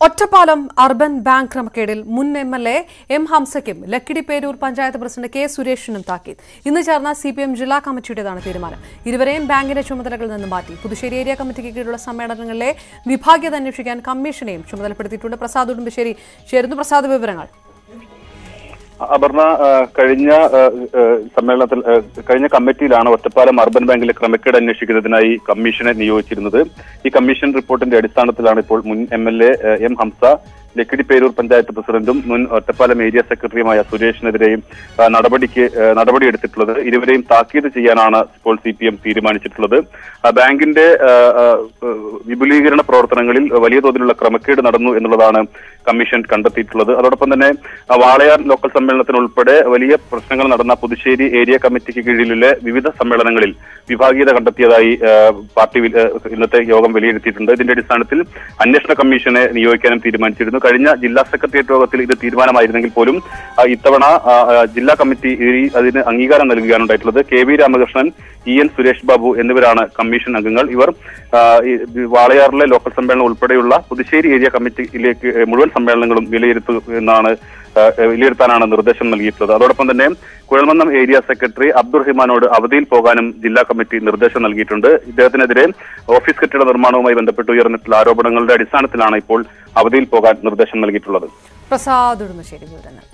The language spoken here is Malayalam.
ഒറ്റപ്പാലം അർബൻ ബാങ്ക് ക്രമക്കേടിൽ മുൻ എം എൽ എ എം ഹംസയ്ക്കും ലക്കിടി പേരൂർ പഞ്ചായത്ത് പ്രസിഡന്റ് കെ സുരേഷിനും താക്കീത്. ഇന്ന് ചേർന്ന സി പി എം ജില്ലാ കമ്മിറ്റിയുടേതാണ് തീരുമാനം. ഇരുവരെയും ബാങ്കിന്റെ ചുമതലകളിൽ നിന്ന് മാറ്റി. പുതുശ്ശേരി ഏരിയ കമ്മിറ്റിക്ക് കീഴിലുള്ള സമ്മേളനങ്ങളിലെ വിഭാഗ്യത അന്വേഷിക്കാൻ കമ്മീഷനെയും ചുമതലപ്പെടുത്തിയിട്ടുണ്ട്. പ്രസാദ് ഉടുമ്പശ്ശേരി. ചേരുന്നു പ്രസാദ് വിവരങ്ങൾ. അപർണ കഴിഞ്ഞ സമ്മേളനത്തിൽ കഴിഞ്ഞ കമ്മിറ്റിയിലാണ് ഒറ്റപ്പാലം അർബൻ ബാങ്കിലെ ക്രമക്കേട് അന്വേഷിക്കുന്നതിനായി കമ്മീഷനെ നിയോഗിച്ചിരുന്നത്. ഈ കമ്മീഷൻ റിപ്പോർട്ടിന്റെ അടിസ്ഥാനത്തിലാണ് ഇപ്പോൾ മുൻ M L A M Hamza Lakkidi Perur panchayat പ്രസിഡന്റും മുൻ ഒറ്റപ്പാലം ഏരിയ സെക്രട്ടറിയുമായ സുരേഷിനെതിരെയും നടപടിക്ക് നടപടിയെടുത്തിട്ടുള്ളത്. ഇരുവരെയും താക്കീത് ചെയ്യാനാണ് ഇപ്പോൾ സി പി എം തീരുമാനിച്ചിട്ടുള്ളത്. ബാങ്കിന്റെ വിപുലീകരണ പ്രവർത്തനങ്ങളിൽ വലിയ തോതിലുള്ള ക്രമക്കേട് നടന്നു എന്നുള്ളതാണ് കമ്മീഷൻ കണ്ടെത്തിയിട്ടുള്ളത്. അതോടൊപ്പം തന്നെ വാളയാർ ലോക്കൽ സമ്മേളനത്തിനുൾപ്പെടെ വലിയ പ്രശ്നങ്ങൾ നടന്ന പുതുശ്ശേരി ഏരിയ കമ്മിറ്റിക്ക് കീഴിലെ വിവിധ സമ്മേളനങ്ങളിൽ വിഭാഗീയത കണ്ടെത്തിയതായി പാർട്ടി ഇന്നത്തെ യോഗം വിലയിരുത്തിയിട്ടുണ്ട്. ഇതിന്റെ അടിസ്ഥാനത്തിൽ അന്വേഷണ കമ്മീഷനെ നിയോഗിക്കാനും തീരുമാനിച്ചിരുന്നു. കഴിഞ്ഞ ജില്ലാ സെക്രട്ടേറിയറ്റ് യോഗത്തിൽ ഇത് തീരുമാനമായിരുന്നെങ്കിൽ പോലും ഇത്തവണ ജില്ലാ കമ്മിറ്റി അതിന് അംഗീകാരം നൽകുകയാണ് ഉണ്ടായിട്ടുള്ളത് K V Ramakrishnan E N Suresh Babu എന്നിവരാണ് കമ്മീഷൻ അംഗങ്ങൾ. ഇവർ വാളയാറിലെ ലോക്കൽ സമ്മേളനം ഉൾപ്പെടെയുള്ള പുതുശ്ശേരി ഏരിയ കമ്മിറ്റിയിലേക്ക് മുഴുവൻ സമ്മേളനങ്ങളും വിലയിരുത്തുമെന്നാണ് എന്നാണ് വിലയിരുത്താനാണ് നിർദ്ദേശം നൽകിയിട്ടുള്ളത്. അതോടൊപ്പം തന്നെ കുഴൽമന്നം ഏരിയ സെക്രട്ടറി അബ്ദുൾ റഹിമാനോട് അവധിയിൽ പോകാനും ജില്ലാ കമ്മിറ്റി നിർദ്ദേശം നൽകിയിട്ടുണ്ട്. ഇദ്ദേഹത്തിനെതിരെ ഓഫീസ് കെട്ടിട നിർമ്മാണവുമായി ബന്ധപ്പെട്ട് ഉയർന്നിട്ടുള്ള ആരോപണങ്ങളുടെ അടിസ്ഥാനത്തിലാണ് ഇപ്പോൾ അവധിയിൽ പോകാൻ നിർദ്ദേശം നൽകിയിട്ടുള്ളത്. പ്രസാദ് ഉടുമശ്ശേരി വിവരങ്ങൾ.